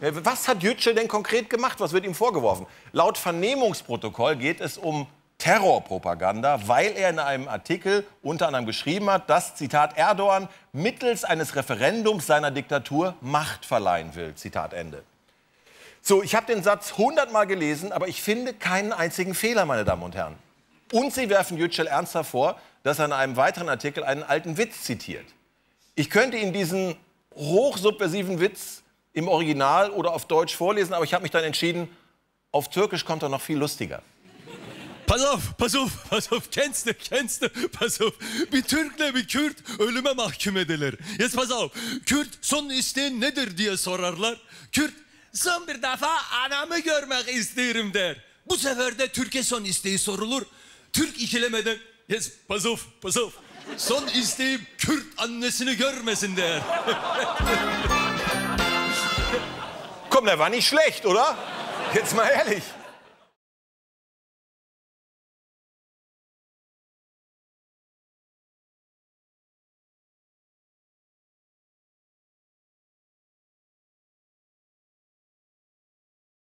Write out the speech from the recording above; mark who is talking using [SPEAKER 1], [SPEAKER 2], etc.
[SPEAKER 1] Was hat Yücel denn konkret gemacht? Was wird ihm vorgeworfen? Laut Vernehmungsprotokoll geht es um Terrorpropaganda, weil er in einem Artikel unter anderem geschrieben hat, dass, Zitat, Erdogan mittels eines Referendums seiner Diktatur Macht verleihen will. Zitat Ende. So, ich habe den Satz hundertmal gelesen, aber ich finde keinen einzigen Fehler, meine Damen und Herren. Und Sie werfen Yücel ernsthaft vor, dass er in einem weiteren Artikel einen alten Witz zitiert. Ich könnte Ihnen diesen hochsubversiven Witz im Original oder auf Deutsch vorlesen, aber ich habe mich dann entschieden, auf Türkisch kommt er noch viel lustiger.
[SPEAKER 2] Pass auf, pass auf, pass auf, kennst du, kennst du, pass auf. Bir Türk'le bir Kürt ölüme mahkum edilir. Jetzt pass auf, Kürt son isteğin nedir diye sorarlar. Kürt son bir defa anamı görmek isterim der. Bu sefer de Türk'e son isteği sorulur. Türk ikilemeden, yes, pass auf, pass auf. Son isteğim Kürt annesini görmesin der.
[SPEAKER 1] Komm, der war nicht schlecht, oder? Jetzt mal ehrlich.